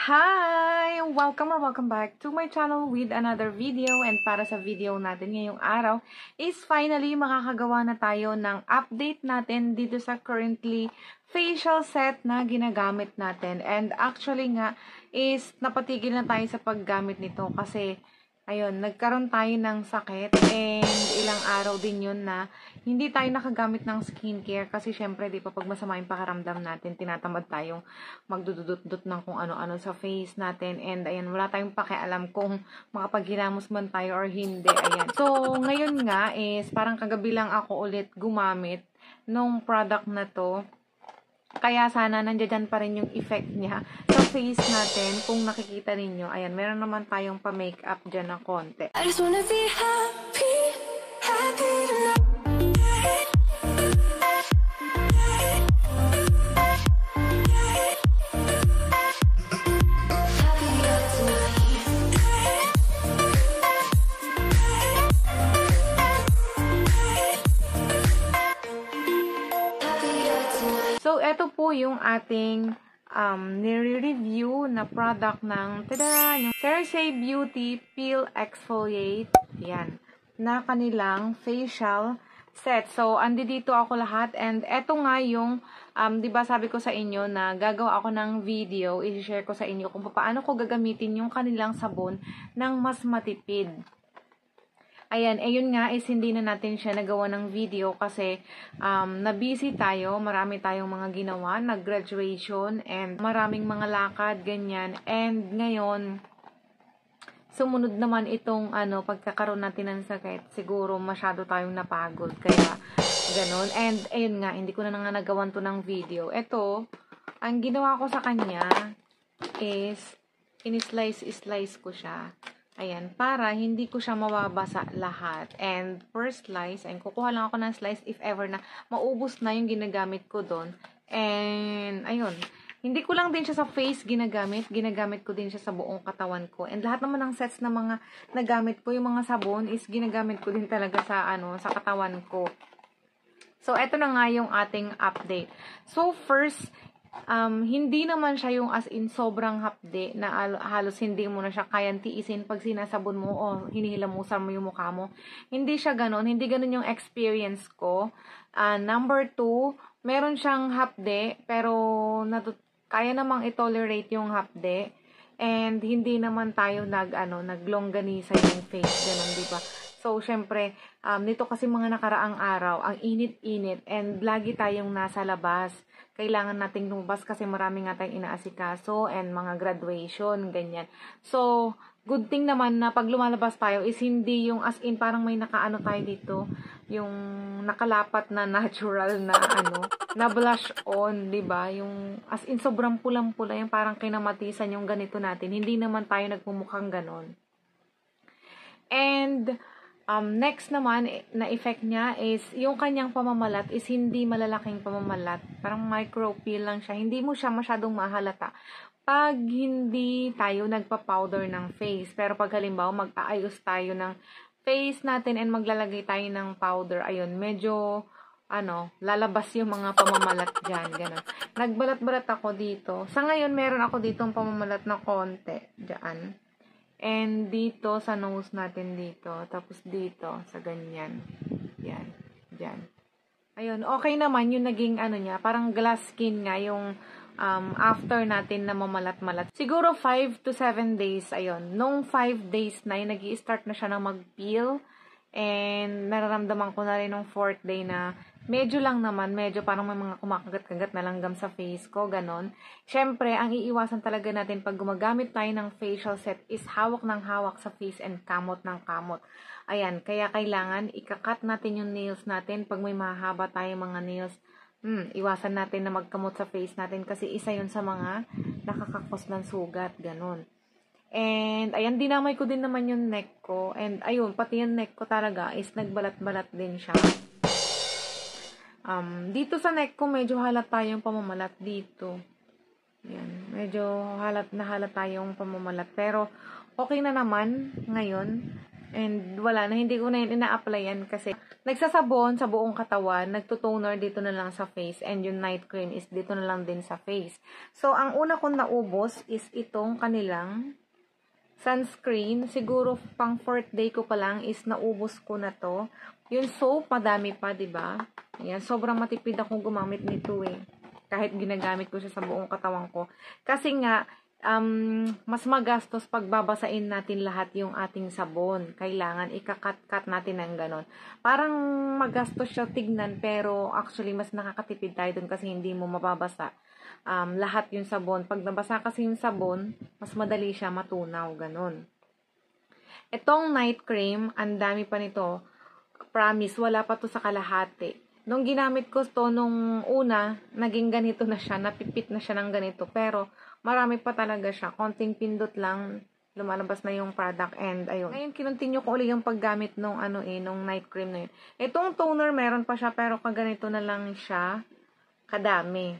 Hi! Welcome or welcome back to my channel with another video and para sa video natin ngayong araw is finally makakagawa na tayo ng update natin dito sa currently facial set na ginagamit natin and actually nga is napatigil na tayo sa paggamit nito kasi ayun, nagkaroon tayo ng sakit and ilang araw din yun na hindi tayo nakagamit ng skincare kasi syempre, di pa pag masama yung pakaramdam natin, tinatamad tayong magdududut-dut ng kung ano-ano sa face natin and ayan, wala tayong pakialam kung makapaghilamos man tayo or hindi, ayan. So, ngayon nga is parang kagabi lang ako ulit gumamit nung product na to kaya sana nandiyan pa rin yung effect niya sa face natin. Kung nakikita ninyo, ayan, meron naman tayong pa-makeup dyan na konti. I just wanna be happy, happy tonight. eto po yung ating um, nire-review na product ng, tada, yung CeraSe Beauty Peel Exfoliate. Yan. Na kanilang facial set. So, andi dito ako lahat. And eto nga yung, um, ba sabi ko sa inyo na gagawa ako ng video, i-share ko sa inyo kung paano ko gagamitin yung kanilang sabon ng mas matipid. Ayan, ayun nga is hindi na natin siya nagawa ng video kasi um, na-busy tayo, marami tayong mga ginawa, nag-graduation and maraming mga lakad, ganyan. And ngayon, sumunod naman itong ano, pagkakaroon natin ng sakit, siguro masyado tayong napagod. Kaya, ganun. And, ayun nga, hindi ko na nga nagawan to ng video. Ito, ang ginawa ko sa kanya is, in-slice-slice ko siya. Ayan, para hindi ko siya mababasa lahat. And first slice, and kukuha lang ako ng slice if ever na maubos na yung ginagamit ko doon. And, ayun, hindi ko lang din siya sa face ginagamit, ginagamit ko din siya sa buong katawan ko. And lahat naman ng sets na mga nagamit ko, yung mga sabon, is ginagamit ko din talaga sa, ano, sa katawan ko. So, eto na nga yung ating update. So, first, um, hindi naman siya yung as in sobrang hapde na halos hindi mo na siya kayang tiisin pag sinasabon mo o hinihilamusan mo yung mukha mo. Hindi siya ganun. Hindi ganun yung experience ko. Uh, number two, meron siyang hapde pero natut- kaya namang i-tolerate yung hapde. And hindi naman tayo nag ano, naglongganisa yung face ganun, di ba? So, syempre, um, nito kasi mga nakaraang araw, ang init-init and lagi tayong nasa labas. Kailangan nating lumabas kasi marami nga tayong inaasikaso and mga graduation, ganyan. So, good thing naman na pag lumalabas tayo is hindi yung as in parang may nakaano tayo dito, yung nakalapat na natural na ano, na blush on, 'di ba? Yung as in sobrang pulang-pula, yung parang kinamatisan yung ganito natin. Hindi naman tayo nagmumukhang ganon. And Um, next naman na effect niya is yung kanyang pamamalat is hindi malalaking pamamalat. Parang micro peel lang siya. Hindi mo siya masyadong mahalata pag hindi tayo nagpa-powder ng face. Pero pag halimbawa mag-aayos tayo ng face natin and maglalagay tayo ng powder, ayun, medyo ano, lalabas yung mga pamamalat dyan, gano'n. Nagbalat-balat ako dito. Sa ngayon, meron ako dito pamamalat na konti, dyan. And dito sa nose natin dito. Tapos dito sa ganyan. Yan. Diyan. Ayun. Okay naman yung naging ano niya. Parang glass skin nga yung um, after natin na mamalat-malat. Siguro 5 to 7 days. Ayun. Nung 5 days na yun, nag start na siya na mag-peel. And nararamdaman ko na rin nung 4th day na medyo lang naman, medyo parang may mga kumakagat-kagat na langgam sa face ko, ganon. Siyempre, ang iiwasan talaga natin pag gumagamit tayo ng facial set is hawak ng hawak sa face and kamot ng kamot. Ayan, kaya kailangan ikakat natin yung nails natin pag may mahaba tayo mga nails. Hmm, iwasan natin na magkamot sa face natin kasi isa yun sa mga nakakakos ng sugat, ganon. And, ayan, dinamay ko din naman yung neck ko. And, ayun, pati yung neck ko talaga is nagbalat-balat din siya. Um, dito sa neck ko, medyo halat tayong pamamalat dito. Yan. Medyo halat na halat tayong pamamalat. Pero, okay na naman ngayon. And wala na, hindi ko na yun ina-applyan kasi nagsasabon sa buong katawan, nagtutoner dito na lang sa face, and yung night cream is dito na lang din sa face. So, ang una kong naubos is itong kanilang sunscreen. Siguro pang fourth day ko pa lang is naubos ko na to. Yung soap, madami pa, 'di ba? Ayan, sobrang matipid akong gumamit nito eh. Kahit ginagamit ko siya sa buong katawan ko. Kasi nga, um, mas magastos pag babasain natin lahat yung ating sabon. Kailangan ikakat-kat natin ng ganon. Parang magastos siya tignan pero actually mas nakakatipid tayo dun kasi hindi mo mababasa um, lahat yung sabon. Pag nabasa kasi yung sabon, mas madali siya matunaw. Ganon. Itong night cream, ang dami pa nito. Promise, wala pa to sa kalahati. Nung ginamit ko to nung una, naging ganito na siya, napipit na siya ng ganito. Pero, marami pa talaga siya. Konting pindot lang, lumalabas na yung product and ayun. Ngayon, kinontinue ko ulit yung paggamit nung ano eh, nung night cream na yun. Itong toner, meron pa siya, pero kaganito na lang siya kadami.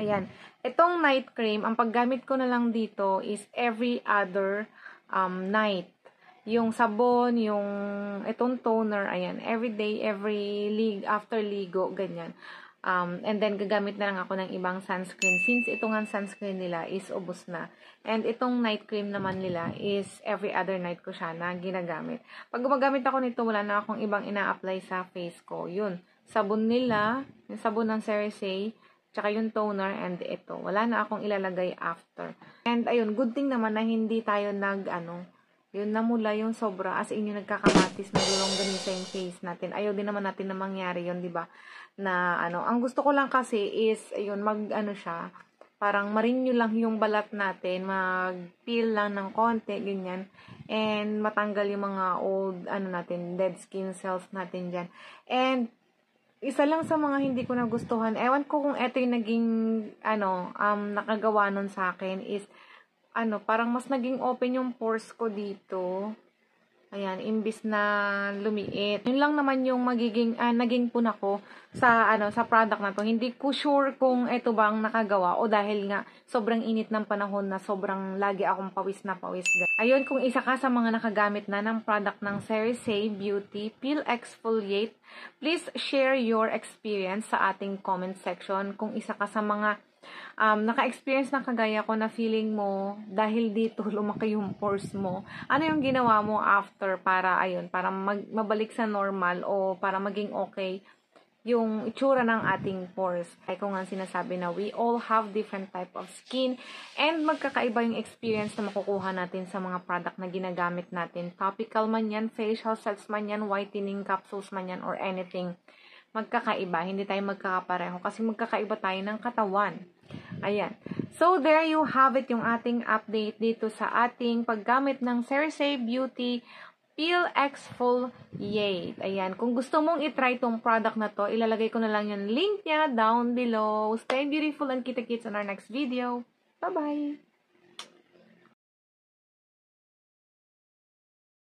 Ayan. Itong night cream, ang paggamit ko na lang dito is every other um, night. Yung sabon, yung itong toner, ayan, every day, every lig after ligo, ganyan. Um, and then, gagamit na lang ako ng ibang sunscreen. Since itong sunscreen nila is ubos na. And itong night cream naman nila is every other night ko siya na ginagamit. Pag gumagamit ako nito, wala na akong ibang ina-apply sa face ko. Yun. Sabon nila, yung sabon ng CeraSe, tsaka yung toner, and ito. Wala na akong ilalagay after. And ayun, good thing naman na hindi tayo nag, ano, yun namula yung sobra. As in yung nagkakamatis nagulong ganito yung face natin. Ayaw din naman natin na mangyari yun di ba? Na ano ang gusto ko lang kasi is ayun mag ano siya parang marinyo lang yung balat natin mag peel lang ng konti ganyan. And matanggal yung mga old ano natin dead skin cells natin diyan and isa lang sa mga hindi ko nagustuhan ewan ko kung eto yung naging ano um nakagawa nun sa akin is ano, parang mas naging open yung pores ko dito. Ayan, imbis na lumiit. Yun lang naman yung magiging, ah, naging puna ko sa, ano, sa product na to. Hindi ko sure kung ito bang nakagawa o dahil nga sobrang init ng panahon na sobrang lagi akong pawis na pawis. Ayun, kung isa ka sa mga nakagamit na ng product ng CeraSe Beauty Peel Exfoliate, please share your experience sa ating comment section. Kung isa ka sa mga um, naka-experience na kagaya ko na feeling mo dahil dito lumaki yung pores mo, ano yung ginawa mo after para, ayun, para mag, mabalik sa normal o para maging okay yung itsura ng ating pores. Ay kung nga sinasabi na we all have different type of skin and magkakaiba yung experience na makukuha natin sa mga product na ginagamit natin. Topical man yan, facial sets man yan, whitening capsules man yan, or anything magkakaiba. Hindi tayo magkakapareho kasi magkakaiba tayo ng katawan. Ayan. So, there you have it yung ating update dito sa ating paggamit ng CeraSe Beauty Peel Exfoliate. Ayan. Kung gusto mong itry tong product na to, ilalagay ko na lang yung link niya down below. Stay beautiful and kita-kits on our next video. Bye-bye!